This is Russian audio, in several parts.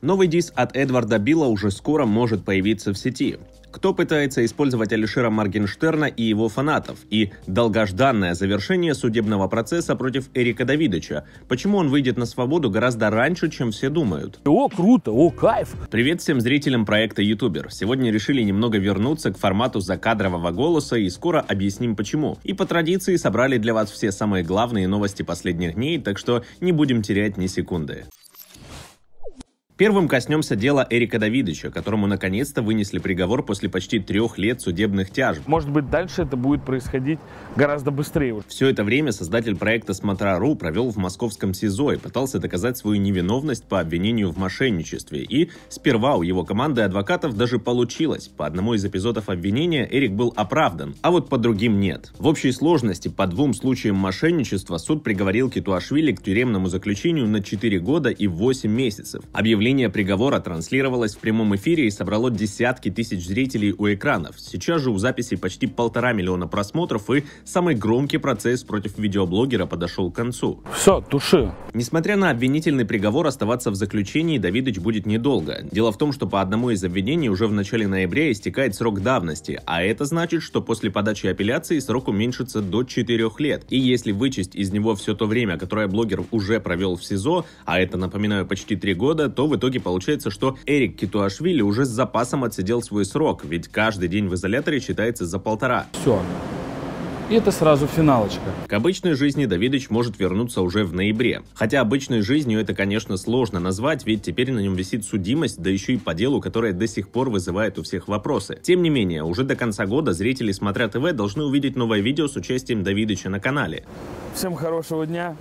Новый дис от Эдварда Билла уже скоро может появиться в сети. Кто пытается использовать Алишера Маргенштерна и его фанатов? И долгожданное завершение судебного процесса против Эрика Давидовича. Почему он выйдет на свободу гораздо раньше, чем все думают? О, круто, о, кайф! Привет всем зрителям проекта YouTuber. Сегодня решили немного вернуться к формату закадрового голоса и скоро объясним почему. И по традиции собрали для вас все самые главные новости последних дней, так что не будем терять ни секунды. Первым коснемся дела Эрика Давидовича, которому наконец-то вынесли приговор после почти трех лет судебных тяжб. Может быть, дальше это будет происходить гораздо быстрее. Все это время создатель проекта «Смотра.ру» провел в московском СИЗО и пытался доказать свою невиновность по обвинению в мошенничестве. И сперва у его команды адвокатов даже получилось. По одному из эпизодов обвинения Эрик был оправдан, а вот по другим нет. В общей сложности по двум случаям мошенничества суд приговорил Китуашвили к тюремному заключению на 4 года и 8 месяцев. Объявление Объявление приговора транслировалось в прямом эфире и собрало десятки тысяч зрителей у экранов. Сейчас же у записи почти полтора миллиона просмотров и самый громкий процесс против видеоблогера подошел к концу. Все, туши. Несмотря на обвинительный приговор, оставаться в заключении Давидыч будет недолго. Дело в том, что по одному из обвинений уже в начале ноября истекает срок давности, а это значит, что после подачи апелляции срок уменьшится до 4 лет. И если вычесть из него все то время, которое блогер уже провел в СИЗО, а это, напоминаю, почти 3 года, то в итоге получается, что Эрик Китуашвили уже с запасом отсидел свой срок, ведь каждый день в изоляторе считается за полтора. Все. И это сразу финалочка. К обычной жизни Давидыч может вернуться уже в ноябре. Хотя обычной жизнью это, конечно, сложно назвать, ведь теперь на нем висит судимость, да еще и по делу, которое до сих пор вызывает у всех вопросы. Тем не менее, уже до конца года зрители «Смотря ТВ» должны увидеть новое видео с участием Давидыча на канале. Всем хорошего дня.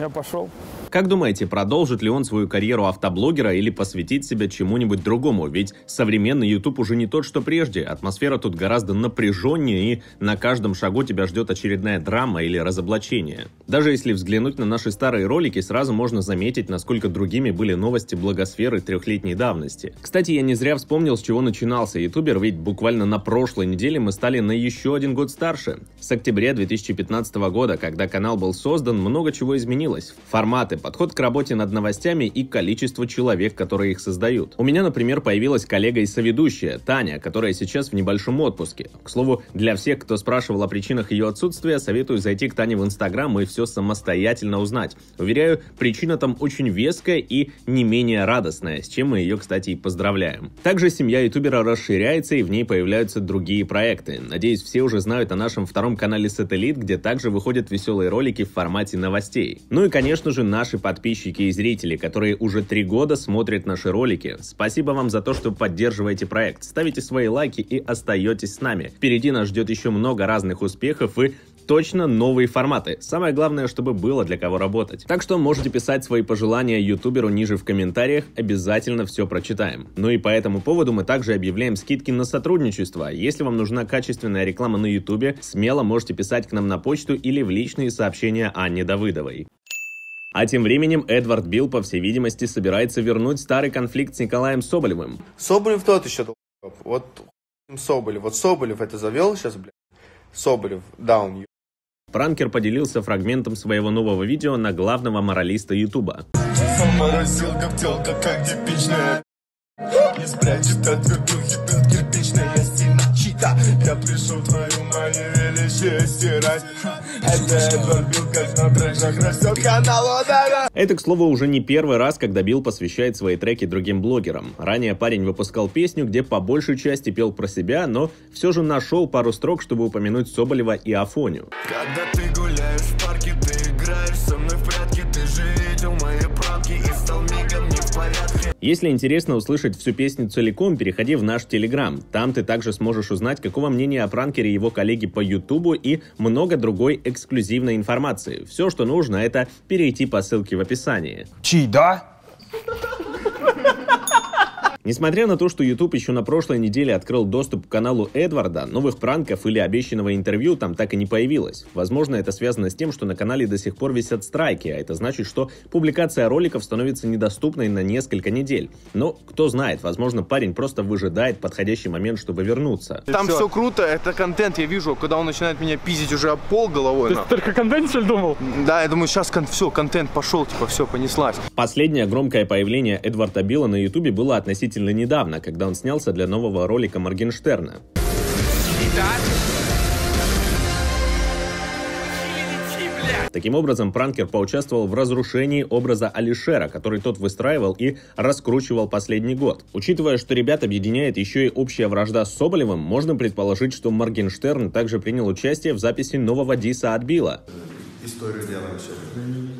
Я пошел. Как думаете, продолжит ли он свою карьеру автоблогера или посвятит себя чему-нибудь другому? Ведь современный YouTube уже не тот, что прежде. Атмосфера тут гораздо напряженнее, и на каждом шагу тебя ждет очередная драма или разоблачение. Даже если взглянуть на наши старые ролики, сразу можно заметить, насколько другими были новости благосферы трехлетней давности. Кстати, я не зря вспомнил, с чего начинался ютубер, ведь буквально на прошлой неделе мы стали на еще один год старше. С октября 2015 года, когда канал был создан, много чего изменилось. Форматы, подход к работе над новостями и количество человек, которые их создают. У меня, например, появилась коллега и соведущая, Таня, которая сейчас в небольшом отпуске. К слову, для всех, кто спрашивал о причинах ее отсутствия, советую зайти к Тане в Инстаграм и все самостоятельно узнать. Уверяю, причина там очень веская и не менее радостная, с чем мы ее, кстати, и поздравляем. Также семья ютубера расширяется и в ней появляются другие проекты. Надеюсь, все уже знают о нашем втором канале Сателлит, где также выходят веселые ролики в формате новостей. Ну и, конечно же, наш наши подписчики и зрители, которые уже три года смотрят наши ролики. Спасибо вам за то, что поддерживаете проект, ставите свои лайки и остаетесь с нами. Впереди нас ждет еще много разных успехов и точно новые форматы. Самое главное, чтобы было для кого работать. Так что можете писать свои пожелания ютуберу ниже в комментариях, обязательно все прочитаем. Ну и по этому поводу мы также объявляем скидки на сотрудничество. Если вам нужна качественная реклама на ютубе, смело можете писать к нам на почту или в личные сообщения Анне Давыдовой. А тем временем Эдвард Билл, по всей видимости, собирается вернуть старый конфликт с Николаем Соболевым. Соболев тот еще Вот Соболев. Вот Соболев это завел сейчас, блядь. Соболев, даун. Пранкер поделился фрагментом своего нового видео на главного моралиста Ютуба. Не спрячет от вертухи, кирпичная стена чита Я пришел твою мою величие стирать это, к слову, уже не первый раз, когда Билл посвящает свои треки другим блогерам. Ранее парень выпускал песню, где по большей части пел про себя, но все же нашел пару строк, чтобы упомянуть Соболева и Афоню. Когда ты Если интересно услышать всю песню целиком, переходи в наш Телеграм. Там ты также сможешь узнать, какого мнения о пранкере его коллеги по Ютубу и много другой эксклюзивной информации. Все, что нужно, это перейти по ссылке в описании. Чи, да? Несмотря на то, что YouTube еще на прошлой неделе открыл доступ к каналу Эдварда, новых пранков или обещанного интервью там так и не появилось. Возможно, это связано с тем, что на канале до сих пор висят страйки, а это значит, что публикация роликов становится недоступной на несколько недель. Но кто знает, возможно, парень просто выжидает подходящий момент, чтобы вернуться. Там все круто, это контент, я вижу, когда он начинает меня пиздить уже об пол головой. Ты только контент что ли думал? Да, я думаю, сейчас кон- все, контент пошел, типа, все, понеслась. Последнее громкое появление Эдварда Билла на Ютубе было относительно недавно, когда он снялся для нового ролика Моргенштерна. Таким образом, пранкер поучаствовал в разрушении образа Алишера, который тот выстраивал и раскручивал последний год. Учитывая, что ребят объединяет еще и общая вражда с Соболевым, можно предположить, что Моргенштерн также принял участие в записи нового диса от Билла. Историю делаем сегодня.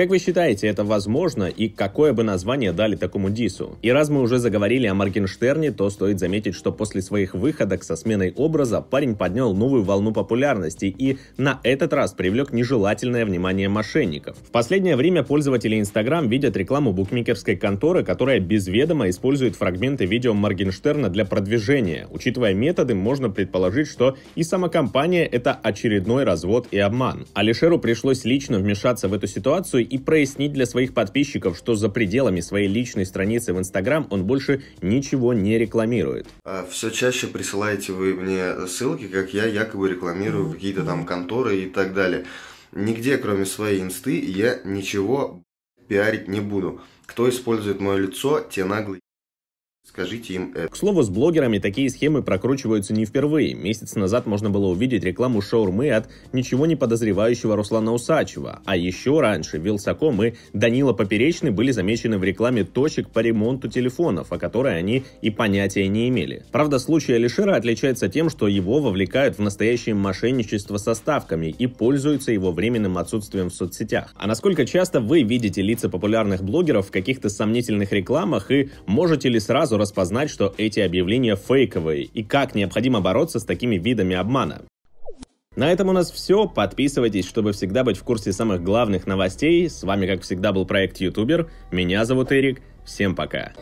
Как вы считаете, это возможно и какое бы название дали такому дису? И раз мы уже заговорили о Моргенштерне, то стоит заметить, что после своих выходок со сменой образа парень поднял новую волну популярности и на этот раз привлек нежелательное внимание мошенников. В последнее время пользователи Instagram видят рекламу букмекерской конторы, которая без ведома использует фрагменты видео Моргенштерна для продвижения. Учитывая методы, можно предположить, что и сама компания это очередной развод и обман. Алишеру пришлось лично вмешаться в эту ситуацию и прояснить для своих подписчиков, что за пределами своей личной страницы в Instagram он больше ничего не рекламирует. Все А, чаще присылаете вы мне ссылки, как я якобы рекламирую какие-то там конторы и так далее. Нигде, кроме своей инсты, я ничего пиарить не буду. Кто использует мое лицо, те наглые. Скажите им это. К слову, с блогерами такие схемы прокручиваются не впервые. Месяц назад можно было увидеть рекламу шаурмы от ничего не подозревающего Руслана Усачева. А еще раньше Вилсаком и Данила Поперечный были замечены в рекламе точек по ремонту телефонов, о которой они и понятия не имели. Правда, случай Алишера отличается тем, что его вовлекают в настоящее мошенничество со ставками и пользуются его временным отсутствием в соцсетях. А насколько часто вы видите лица популярных блогеров в каких-то сомнительных рекламах и можете ли сразу распознать, что эти объявления фейковые и как необходимо бороться с такими видами обмана. На этом у нас все. Подписывайтесь, чтобы всегда быть в курсе самых главных новостей. С вами, как всегда, был проект YouTuber. Меня зовут Эрик. Всем пока.